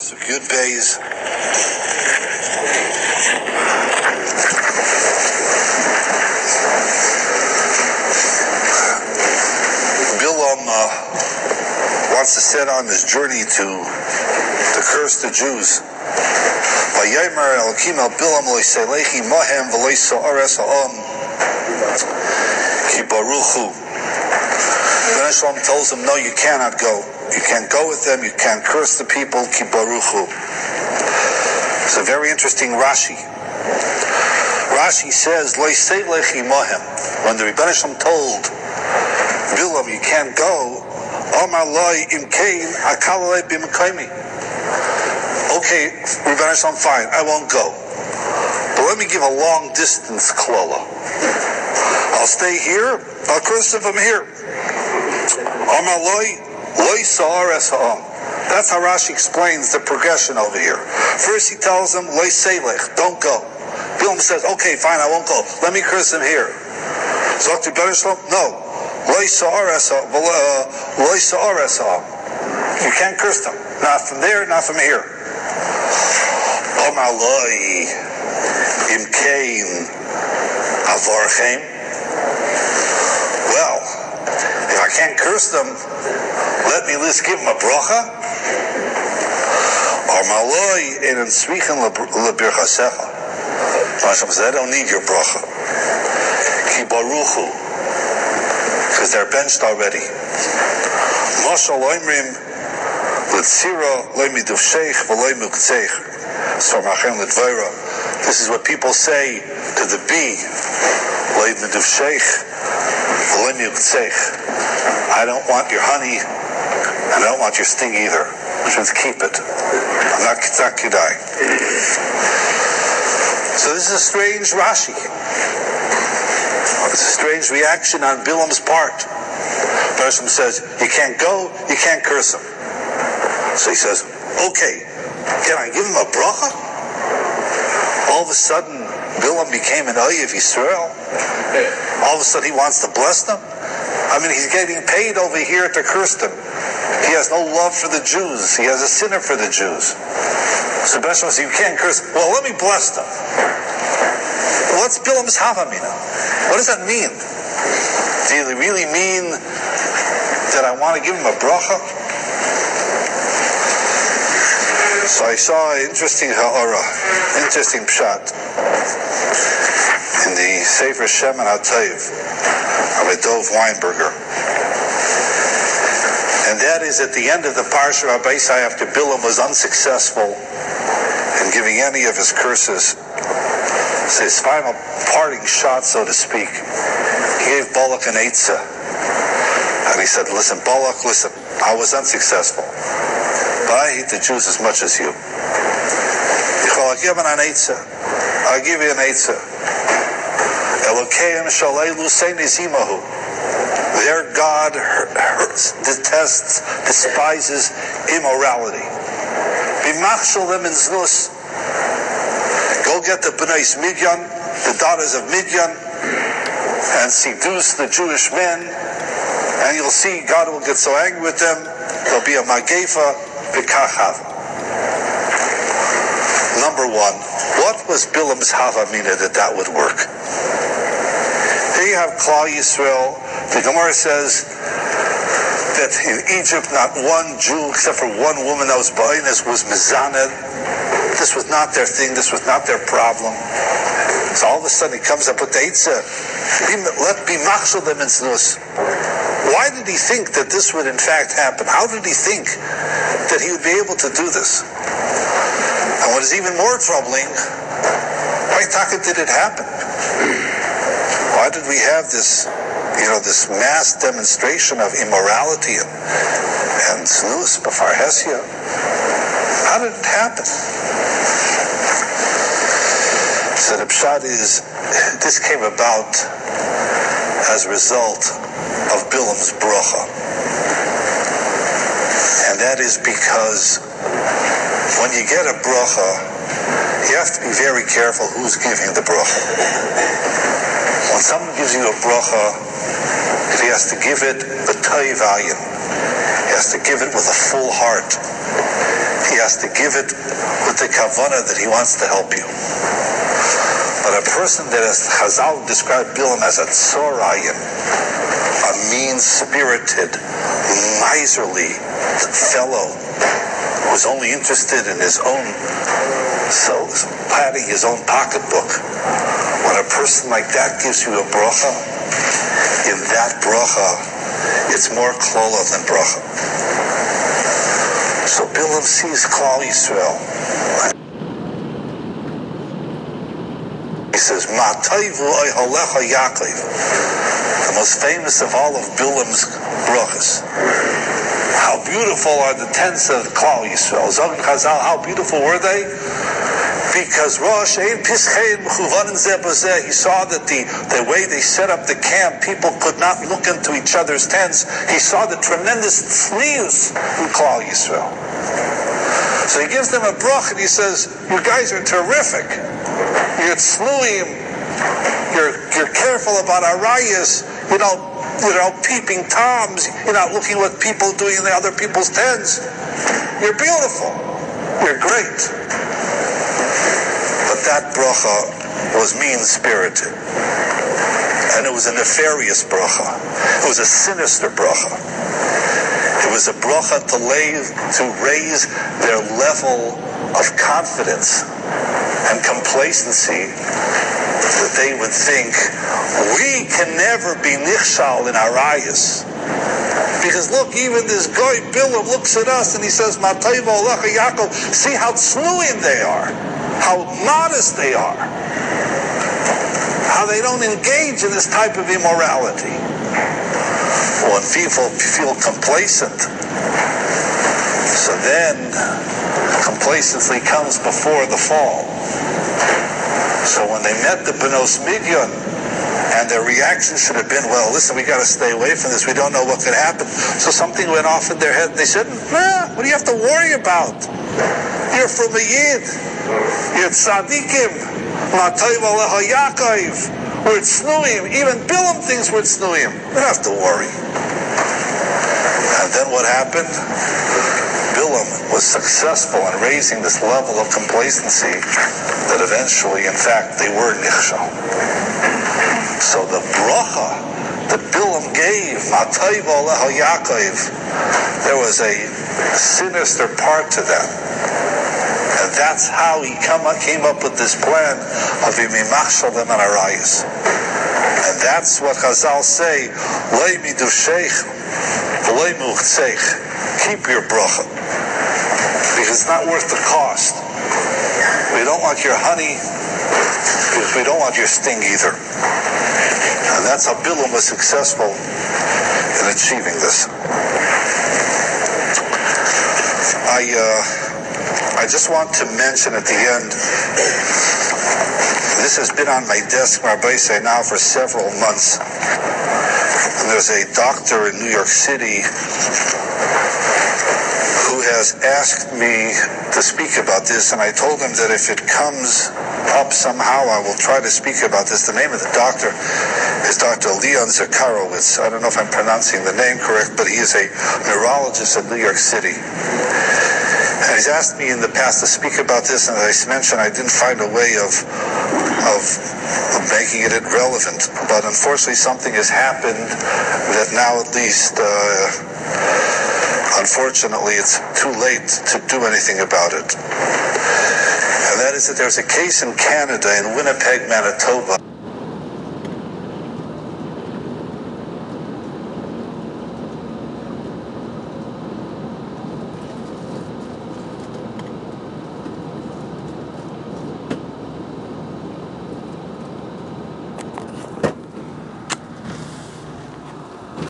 So good bays. Bilam uh, wants to set on his journey to to curse the Jews. Vayomer Elokim el Bilam yisoares ha'om ki Shalom tells him, no, you cannot go. You can't go with them. You can't curse the people. Ki baruchu. It's a very interesting Rashi. Rashi says. When the Rebbe Shalom told Bilam, you can't go, Omar loy im kain. Okay, Rebbe Shalom, fine, I won't go. But let me give a long distance klola. I'll stay here, I'll curse them from here. Omar loy, That's how Rashi explains the progression over here. First he tells him, don't go. Bilam says, okay, fine, I won't go. Let me curse him here. To Rebbe no. Uh, Ha'am. You can't curse them. Not from there, not from here. Omar loy im kain avarchem. Well, if I can't curse them, let me least give them a bracha. Omar loy in and svichen lebirchasecha. Hashem said, I don't need your bracha. Ki baruchu. Because they're benched already. Mashal oimrim Litzira loimidu sheikh v'loimuk tzeich. So machem litvira. This is what people say to the bee. Loimidu sheikh v'loimuk tzeich. I don't want your honey, and I don't want your sting either. Which means keep it. Kidai. So this is a strange Rashi. It's a strange reaction on Bilam's part. Person says, you can't go, you can't curse him. So he says, okay, can I give him a bracha? All of a sudden, Bilam became an Ohev Yisrael. All of a sudden, he wants to bless them. I mean, he's getting paid over here to curse them. He has no love for the Jews. He has a sinner for the Jews. So Hashem says, you can't curse. Well, let me bless them. What's Bilam's Havamina? What does that mean? Do you really mean that I want to give him a bracha? So I saw an interesting ha'ara, interesting pshat in the Sefer Shemen HaTayv of a Dov Weinberger. That is at the end of the Parsha Rabbeisai after Bilam was unsuccessful in giving any of his curses. His final parting shot, so to speak, he gave Balak an Eitzah. And he said, listen, Balak, listen, I was unsuccessful. But I hate the Jews as much as you. I'll give an Eitzah. I'll give you an Eitzah. Elokeim shalelu seinizimahu. Their God hurts, detests, despises immorality. Go get the Bnei Midyan, the daughters of Midyan, and seduce the Jewish men, and you'll see God will get so angry with them, there'll be a magefa b'kachav. Number one, what was Bilam's havamina that that would work? Here you have Klal Yisrael. The Gemara says that in Egypt, not one Jew except for one woman that was Ba'inus was Mizaned. This was not their thing. This was not their problem. So all of a sudden he comes up with the Eitzah. Let be machshel them in. Why did he think that this would in fact happen? How did he think that he would be able to do this? And what is even more troubling, why taka did it happen? Why did we have this, you know, this mass demonstration of immorality and, and bafarhesia? How did it happen? So the pshat is, this came about as a result of Bilam's bracha. And that is because when you get a bracha, you have to be very careful who's giving the bracha. When someone gives you a bracha, he has to give it the valiant. He has to give it with a full heart. He He has to give it with the kavana that he wants to help you. But a person that has Chazal described Bilam as a tzorayin, a mean-spirited, miserly fellow who's only interested in his own so padding his own pocketbook. When a person like that gives you a bracha, in that bracha, it's more klola than bracha. So Bilam sees Klal Yisrael. He says, Ma'tayvu halecha Yaakov. The most famous of all of Bilam's brachas. How beautiful are the tents of Klal Yisrael. Zogin Chazal, how beautiful were they? Because Rosh Ein Zebazeh, he saw that the, the way they set up the camp, people could not look into each other's tents. He saw the tremendous tznius in Klal Yisrael. So he gives them a brach and he says, you guys are terrific. You're tznuim. You're, you're careful about arayas. You know, you know, peeping toms. You're not looking what people doing in the other people's tents. You're beautiful. You're great that bracha was mean-spirited. And it was a nefarious bracha. It was a sinister bracha. It was a bracha to, lay, to raise their level of confidence and complacency that they would think, we can never be nichshal in our ayahs. Because look, even this guy Bilam looks at us and he says, Matayva Yaakov, see how tznuim they are how modest they are, how they don't engage in this type of immorality. When people feel complacent, so then complacency comes before the fall. So when they met the Benos Midian, and their reaction should have been, well, listen, we got to stay away from this. We don't know what could happen. So something went off in their head, they said, nah, what do you have to worry about? You're from a Yid. You're tzaddikim. We're tznuim. Even Bilam thinks we're tznuim. You don't have to worry. And then what happened? Bilam was successful in raising this level of complacency that eventually, in fact, they were nichshal. So the bracha that Bilam gave, aleha Yaakov, there was a sinister part to that. And that's how he come, came up with this plan of Imimachshal them and Arayas. And that's what Chazal say, Lay midu sheikh, lay Keep your bracha. Because it's not worth the cost. We don't want your honey, because we don't want your sting either. That's how Bilam was successful in achieving this. I, uh, I just want to mention at the end, this has been on my desk, say now for several months. And there's a doctor in New York City who has asked me to speak about this, and I told him that if it comes up somehow, I will try to speak about this. The name of the doctor is Dr. Leon Zacharowitz. I don't know if I'm pronouncing the name correct, but he is a neurologist in New York City. And he's asked me in the past to speak about this, and as I mentioned, I didn't find a way of, of, of making it relevant. But unfortunately, something has happened that now at least, uh, unfortunately, it's too late to do anything about it. And that is that there's a case in Canada, in Winnipeg, Manitoba,